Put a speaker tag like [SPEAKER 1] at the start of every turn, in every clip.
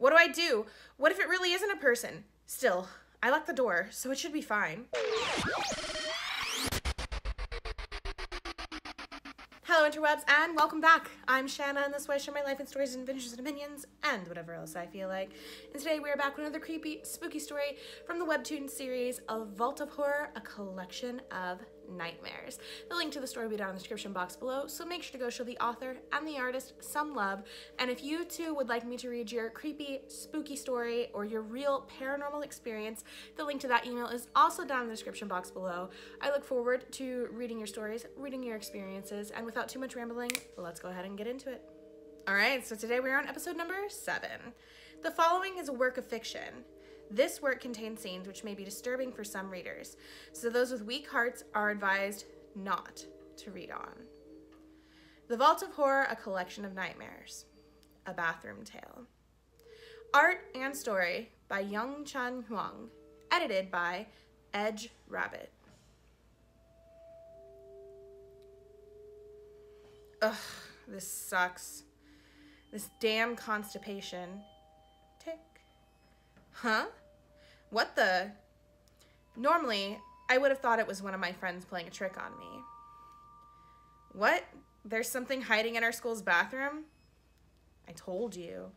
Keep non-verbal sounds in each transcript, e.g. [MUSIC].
[SPEAKER 1] What do I do? What if it really isn't a person? Still, I locked the door, so it should be fine. Hello, interwebs, and welcome back. I'm Shana, and this way I share my life and stories and adventures and opinions, and whatever else I feel like. And today we are back with another creepy, spooky story from the webtoon series A Vault of Horror, a collection of nightmares. The link to the story will be down in the description box below, so make sure to go show the author and the artist some love. And if you too would like me to read your creepy, spooky story or your real paranormal experience, the link to that email is also down in the description box below. I look forward to reading your stories, reading your experiences, and without too much rambling, let's go ahead and get into it. All right, so today we're on episode number seven. The following is a work of fiction. This work contains scenes which may be disturbing for some readers, so those with weak hearts are advised not to read on. The Vault of Horror, a collection of nightmares. A bathroom tale. Art and story by Young Chun Huang. Edited by Edge Rabbit. Ugh, this sucks. This damn constipation. Tick. Huh? What the? Normally, I would have thought it was one of my friends playing a trick on me. What? There's something hiding in our school's bathroom? I told you.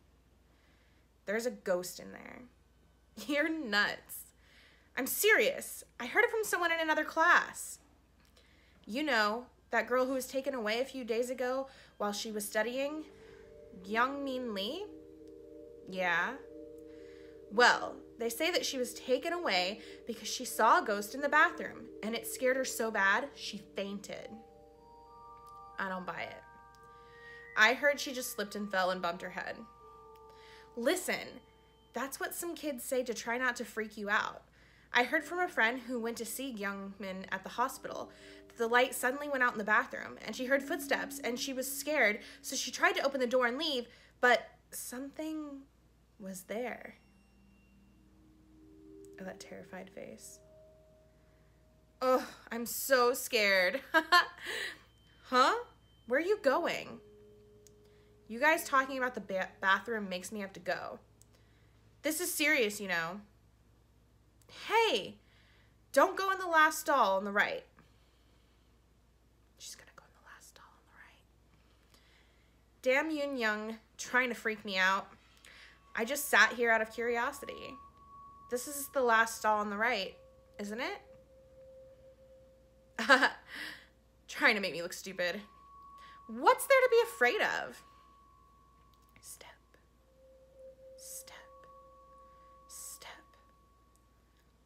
[SPEAKER 1] There's a ghost in there. [LAUGHS] You're nuts. I'm serious. I heard it from someone in another class. You know, that girl who was taken away a few days ago while she was studying? Young Min Lee? Yeah. Well, they say that she was taken away because she saw a ghost in the bathroom and it scared her so bad she fainted. I don't buy it. I heard she just slipped and fell and bumped her head. Listen, that's what some kids say to try not to freak you out. I heard from a friend who went to see Youngmin at the hospital that the light suddenly went out in the bathroom and she heard footsteps and she was scared, so she tried to open the door and leave, but something was there. That terrified face. Oh, I'm so scared. [LAUGHS] huh? Where are you going? You guys talking about the ba bathroom makes me have to go. This is serious, you know. Hey, don't go in the last stall on the right. She's gonna go in the last stall on the right. Damn Yun Young trying to freak me out. I just sat here out of curiosity. This is the last stall on the right, isn't it? [LAUGHS] Trying to make me look stupid. What's there to be afraid of? Step. Step. Step.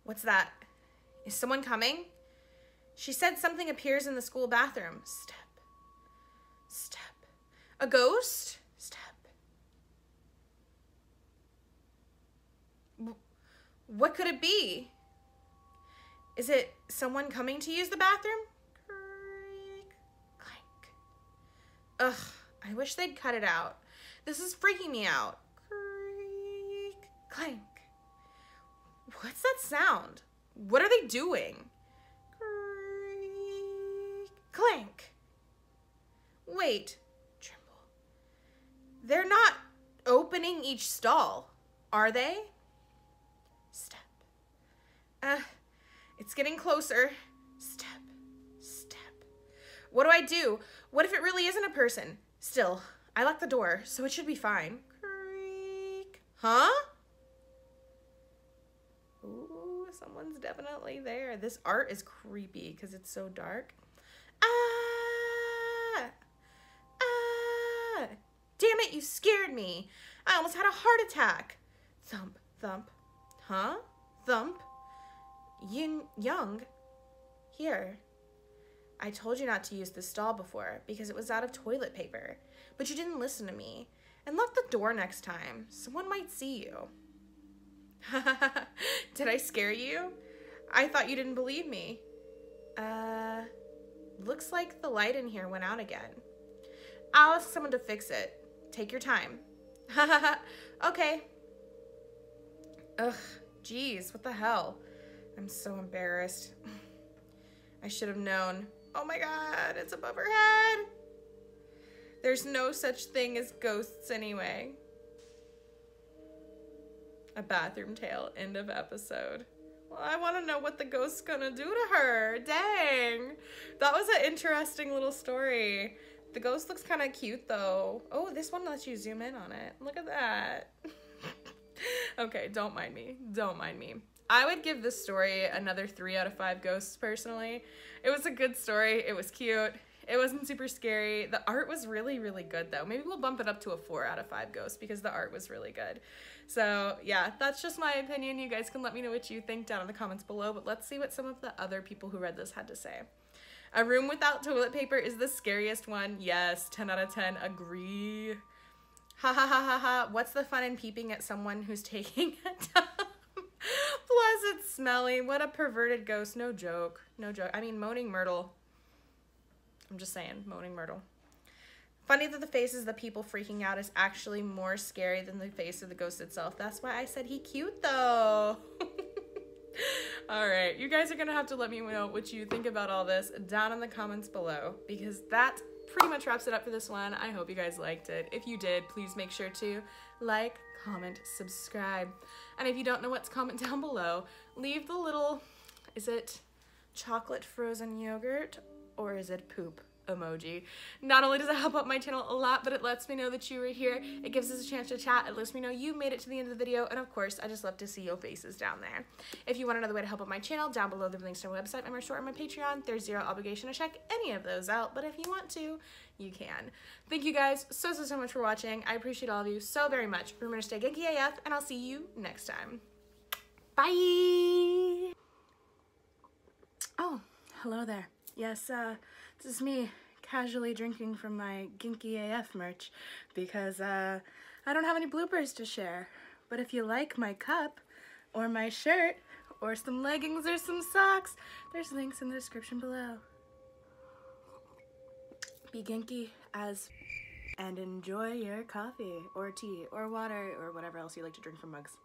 [SPEAKER 1] What's that? Is someone coming? She said something appears in the school bathroom. Step. Step. A ghost? Step. What could it be? Is it someone coming to use the bathroom? Creak, clank. Ugh, I wish they'd cut it out. This is freaking me out. Creak, clank. What's that sound? What are they doing? Creak, clank. Wait, tremble. They're not opening each stall, are they? Uh, it's getting closer. Step. Step. What do I do? What if it really isn't a person? Still, I locked the door, so it should be fine. Creak. Huh? Ooh, someone's definitely there. This art is creepy because it's so dark. Ah! Ah! Damn it, you scared me. I almost had a heart attack. Thump, thump. Huh? Thump? Yin Young? Here. I told you not to use this stall before because it was out of toilet paper, but you didn't listen to me. And lock the door next time. Someone might see you. [LAUGHS] Did I scare you? I thought you didn't believe me. Uh, looks like the light in here went out again. I'll ask someone to fix it. Take your time. [LAUGHS] okay. Ugh, jeez, what the hell? I'm so embarrassed. I should have known. Oh my god, it's above her head. There's no such thing as ghosts anyway. A bathroom tale. End of episode. Well, I want to know what the ghost's gonna do to her. Dang. That was an interesting little story. The ghost looks kind of cute though. Oh, this one lets you zoom in on it. Look at that. [LAUGHS] okay, don't mind me. Don't mind me. I would give this story another three out of five ghosts personally. It was a good story. It was cute. It wasn't super scary. The art was really, really good though. Maybe we'll bump it up to a four out of five ghosts because the art was really good. So yeah, that's just my opinion. You guys can let me know what you think down in the comments below, but let's see what some of the other people who read this had to say. A room without toilet paper is the scariest one. Yes, 10 out of 10. Agree. Ha ha ha ha ha. What's the fun in peeping at someone who's [LAUGHS] taking a dump? Plus, it's smelly. What a perverted ghost. No joke. No joke. I mean, Moaning Myrtle. I'm just saying, Moaning Myrtle. Funny that the faces of the people freaking out is actually more scary than the face of the ghost itself. That's why I said he cute though. [LAUGHS] all right, you guys are gonna have to let me know what you think about all this down in the comments below because that pretty much wraps it up for this one. I hope you guys liked it. If you did, please make sure to like, comment, subscribe. And if you don't know what to comment down below, leave the little, is it chocolate frozen yogurt or is it poop? Emoji. Not only does it help out my channel a lot, but it lets me know that you were here. It gives us a chance to chat. It lets me know you made it to the end of the video. And of course, I just love to see your faces down there. If you want another way to help out my channel, down below the links to my website, my merch store, and my Patreon. There's zero obligation to check any of those out, but if you want to, you can. Thank you guys so, so, so much for watching. I appreciate all of you so very much. Remember to stay Genki AF, and I'll see you next time. Bye! Oh, hello there. Yes, uh, this is me casually drinking from my Genki AF merch because uh, I don't have any bloopers to share. But if you like my cup or my shirt or some leggings or some socks, there's links in the description below. Be Genki as and enjoy your coffee or tea or water or whatever else you like to drink from mugs.